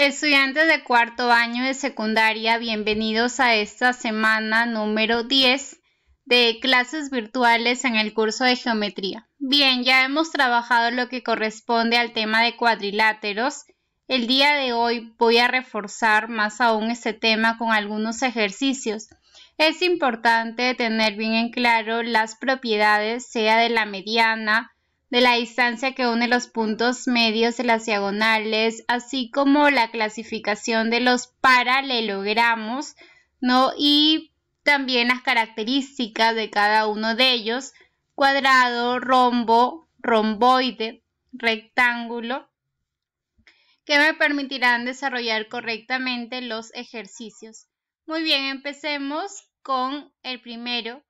Estudiantes de cuarto año de secundaria, bienvenidos a esta semana número 10 de clases virtuales en el curso de geometría. Bien, ya hemos trabajado lo que corresponde al tema de cuadriláteros. El día de hoy voy a reforzar más aún este tema con algunos ejercicios. Es importante tener bien en claro las propiedades, sea de la mediana, de la distancia que une los puntos medios de las diagonales, así como la clasificación de los paralelogramos, ¿no? Y también las características de cada uno de ellos, cuadrado, rombo, romboide, rectángulo, que me permitirán desarrollar correctamente los ejercicios. Muy bien, empecemos con el primero,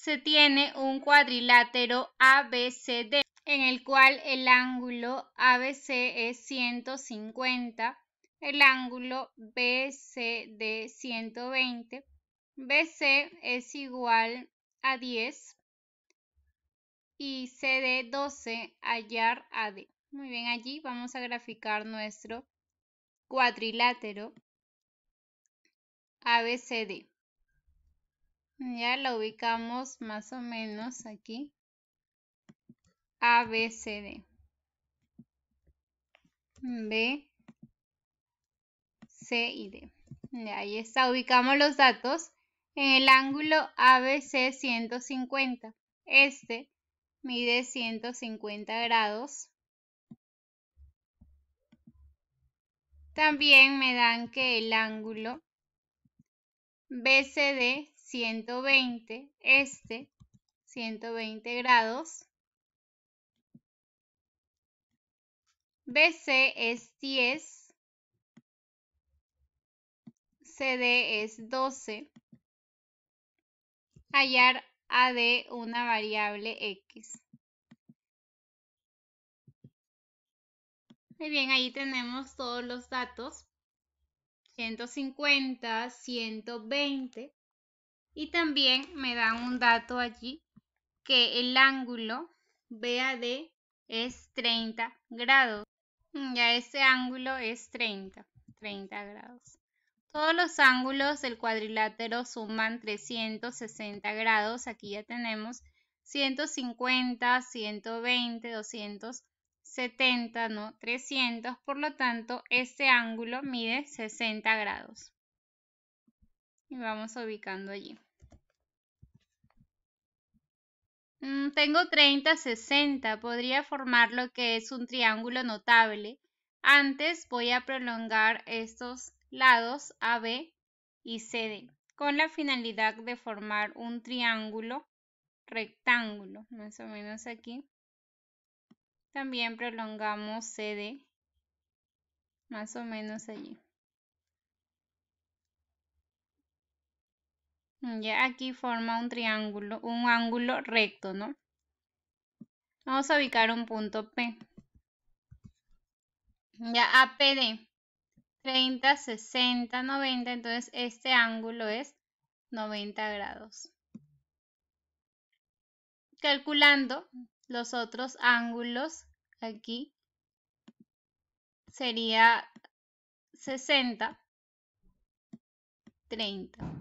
se tiene un cuadrilátero ABCD en el cual el ángulo ABC es 150, el ángulo BCD 120, BC es igual a 10 y CD 12 hallar AD. Muy bien, allí vamos a graficar nuestro cuadrilátero ABCD. Ya la ubicamos más o menos aquí. A, B, C, D. B, C y D. ahí está, ubicamos los datos. En el ángulo ABC 150. Este mide 150 grados. También me dan que el ángulo BCD 120, este 120 grados. BC es 10, CD es 12. Hallar AD una variable X. Muy bien, ahí tenemos todos los datos. 150, 120. Y también me dan un dato allí que el ángulo BAD es 30 grados. Mm, ya ese ángulo es 30, 30 grados. Todos los ángulos del cuadrilátero suman 360 grados. Aquí ya tenemos 150, 120, 270, ¿no? 300. Por lo tanto, este ángulo mide 60 grados y vamos ubicando allí. Mm, tengo 30, 60. Podría formar lo que es un triángulo notable. Antes voy a prolongar estos lados AB y CD con la finalidad de formar un triángulo rectángulo, más o menos aquí. También prolongamos CD, más o menos allí. Ya aquí forma un triángulo, un ángulo recto, ¿no? Vamos a ubicar un punto P. Ya APD, 30, 60, 90, entonces este ángulo es 90 grados. Calculando los otros ángulos aquí sería 60, 30.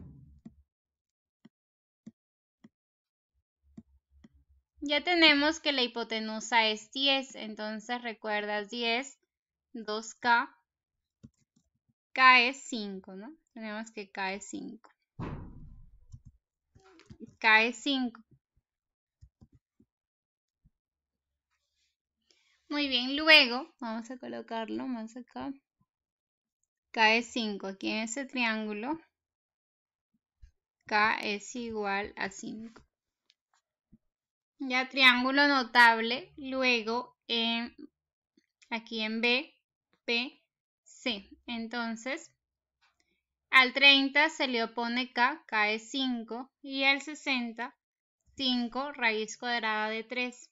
Ya tenemos que la hipotenusa es 10, entonces recuerdas 10, 2K, K es 5, ¿no? Tenemos que K es 5. K es 5. Muy bien, luego vamos a colocarlo más acá. K es 5. Aquí en ese triángulo, K es igual a 5 ya triángulo notable, luego en, aquí en B, P, C. Entonces, al 30 se le opone K, K es 5, y al 60, 5 raíz cuadrada de 3.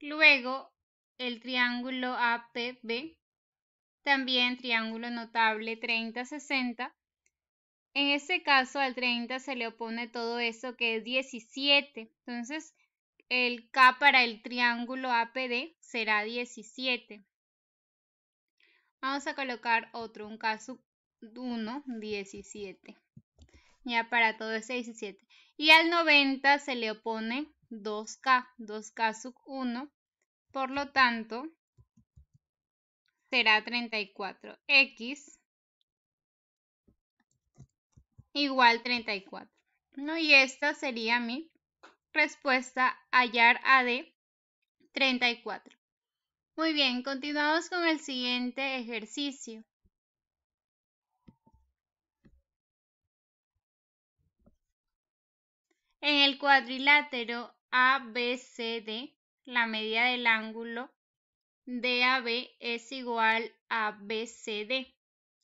Luego, el triángulo APB, también triángulo notable 30, 60. En este caso, al 30 se le opone todo eso que es 17. Entonces, el K para el triángulo APD será 17. Vamos a colocar otro, un caso 1, 17. Ya para todo es 17. Y al 90 se le opone 2K, 2K sub 1. Por lo tanto, será 34. X igual 34. ¿no? Y esta sería mi respuesta hallar A de 34. Muy bien, continuamos con el siguiente ejercicio. En el cuadrilátero ABCD, la medida del ángulo DAB es igual a BCD,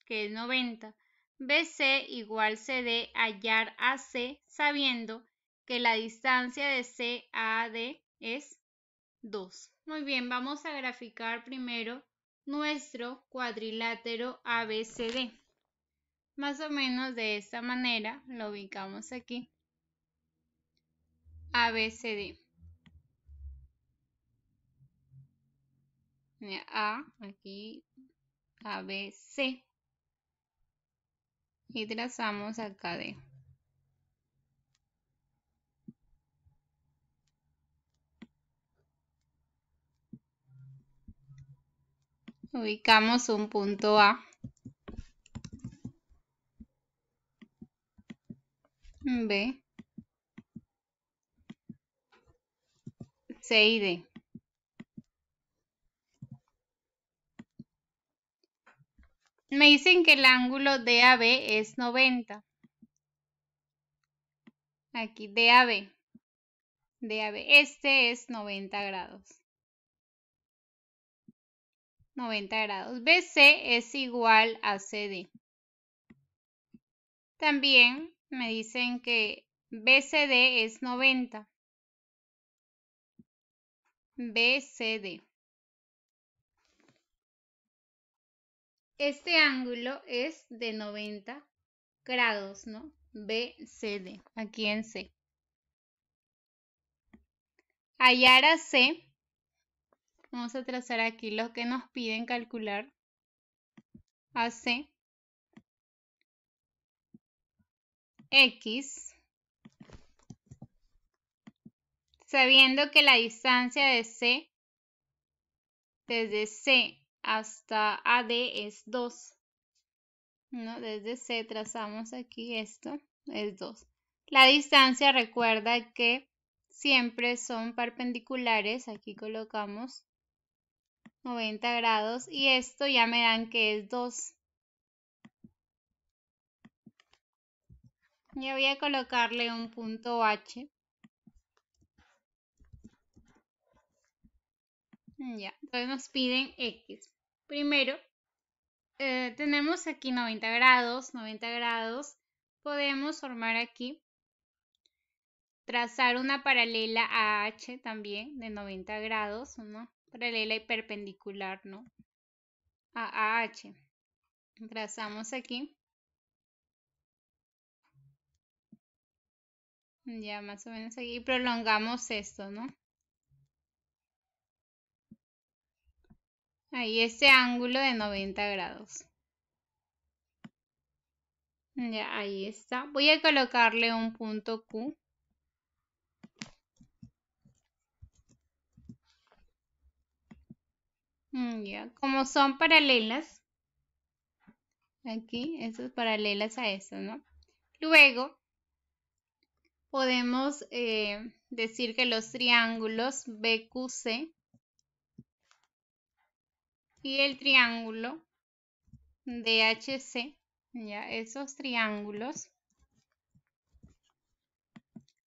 que es 90. BC igual CD hallar AC sabiendo que la distancia de C a AD es 2. Muy bien, vamos a graficar primero nuestro cuadrilátero ABCD. Más o menos de esta manera lo ubicamos aquí. ABCD. A, aquí, ABC. Y trazamos acá D. ubicamos un punto A. B. C y D. Me dicen que el ángulo DAB es 90. Aquí DAB. DAB. Este es 90 grados. 90 grados. BC es igual a CD. También me dicen que BCD es 90. BCD. Este ángulo es de 90 grados, ¿no? BCD, aquí en C. Hallar a C Vamos a trazar aquí lo que nos piden calcular. AC X sabiendo que la distancia de C desde C hasta AD es 2. ¿no? Desde C trazamos aquí esto, es 2. La distancia recuerda que siempre son perpendiculares, aquí colocamos 90 grados y esto ya me dan que es 2. Ya voy a colocarle un punto H. Ya, entonces nos piden X. Primero, eh, tenemos aquí 90 grados, 90 grados. Podemos formar aquí, trazar una paralela a H también de 90 grados, ¿no? Paralela y perpendicular, ¿no? A H. Trazamos aquí. Ya más o menos aquí prolongamos esto, ¿no? Ahí este ángulo de 90 grados. Ya, ahí está. Voy a colocarle un punto Q. Mm, como son paralelas, aquí, estas paralelas a eso, ¿no? Luego, podemos eh, decir que los triángulos BQC y el triángulo DHC, ya, esos triángulos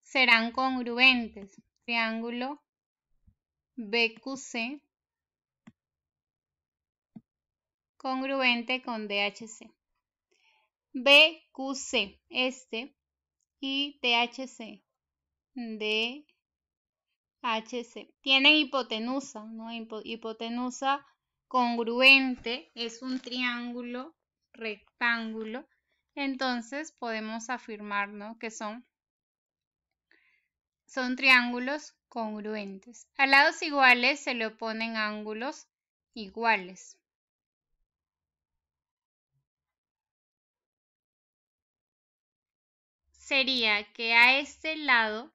serán congruentes. Triángulo BQC congruente con DHC. BQC, este, y DHC, DHC. Tienen hipotenusa, ¿no? Hipotenusa congruente es un triángulo rectángulo. Entonces podemos afirmar, ¿no? Que son, son triángulos congruentes. A lados iguales se le oponen ángulos iguales. Sería que a este lado,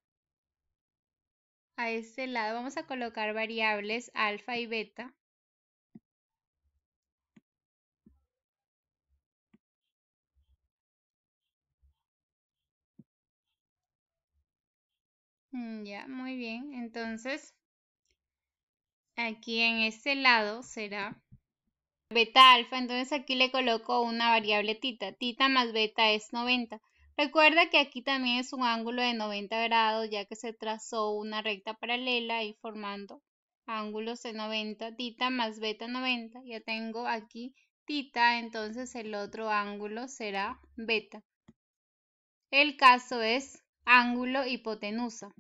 a este lado vamos a colocar variables alfa y beta. Mm, ya, muy bien. Entonces, aquí en este lado será beta alfa. Entonces aquí le coloco una variable tita. Tita más beta es 90. Recuerda que aquí también es un ángulo de 90 grados ya que se trazó una recta paralela y formando ángulos de 90. Tita más beta 90. Ya tengo aquí tita, entonces el otro ángulo será beta. El caso es ángulo hipotenusa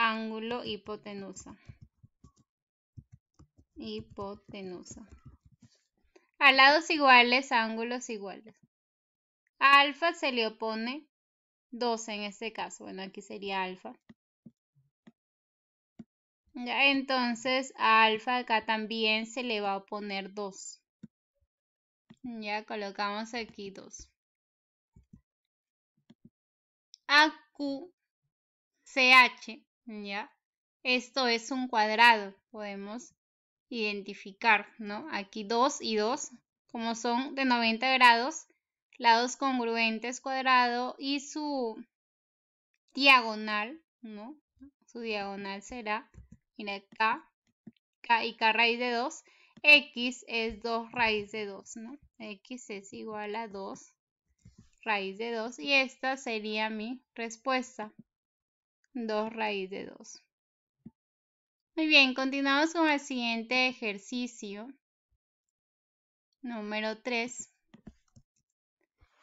ángulo hipotenusa. Hipotenusa. A lados iguales, ángulos iguales. A alfa se le opone 12 en este caso. Bueno, aquí sería alfa. Ya, entonces a alfa acá también se le va a oponer 2. Ya colocamos aquí 2. A Q, CH ¿ya? Esto es un cuadrado, podemos identificar, ¿no? Aquí 2 y 2, como son de 90 grados, lados congruentes cuadrado y su diagonal, ¿no? Su diagonal será, mira, K, K y K raíz de 2, X es 2 raíz de 2, ¿no? X es igual a 2 raíz de 2 y esta sería mi respuesta. 2 raíz de 2. Muy bien, continuamos con el siguiente ejercicio. Número 3.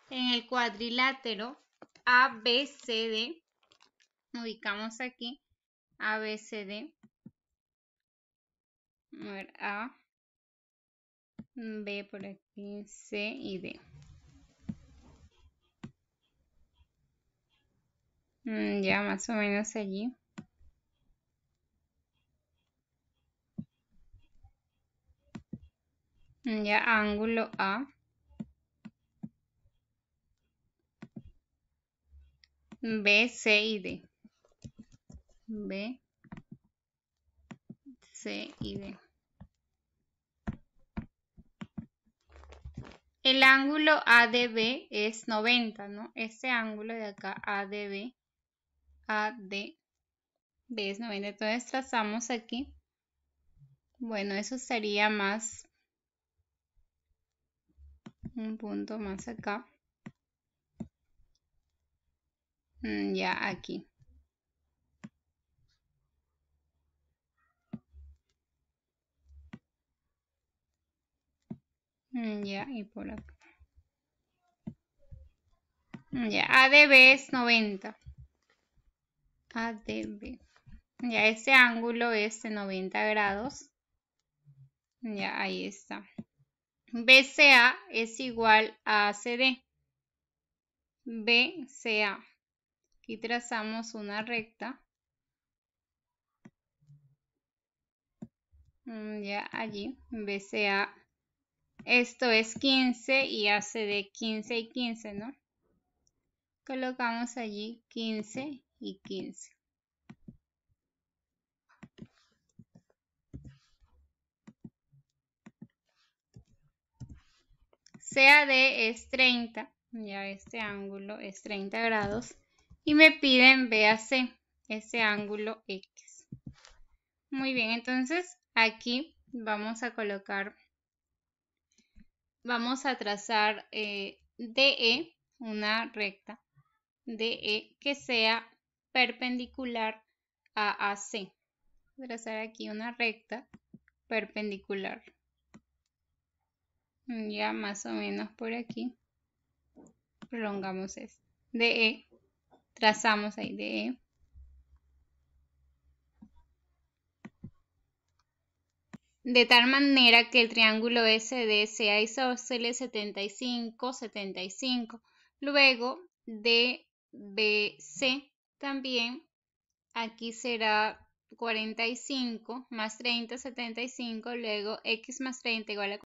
En el cuadrilátero ABCD, ubicamos aquí ABCD. A ver, A, B por aquí, C y D. Mm, ya más o menos allí. Mm, ya ángulo A. B, C y D. B, C y D. El ángulo ADB es 90, ¿no? Este ángulo de acá, ADB, a, D, B es 90. Entonces trazamos aquí. Bueno, eso sería más un punto más acá. Mm, ya aquí. Mm, ya, y por acá. Mm, ya, ADB es 90. ADB. Ya ese ángulo es de 90 grados. Ya ahí está. BCA es igual a ACD. BCA. Aquí trazamos una recta. Mm, ya allí, BCA. Esto es 15 y ACD 15 y 15, ¿no? Colocamos allí 15 y 15. CAD es 30, ya este ángulo es 30 grados, y me piden BAC, ese ángulo X. Muy bien, entonces aquí vamos a colocar, vamos a trazar eh, DE, una recta, DE que sea perpendicular a AC. Trazar aquí una recta perpendicular. Ya más o menos por aquí. Prolongamos esto. DE. Trazamos ahí DE. de tal manera que el triángulo SD sea isósceles 75, 75. Luego DBC también aquí será 45 más 30, 75, luego x más 30 igual a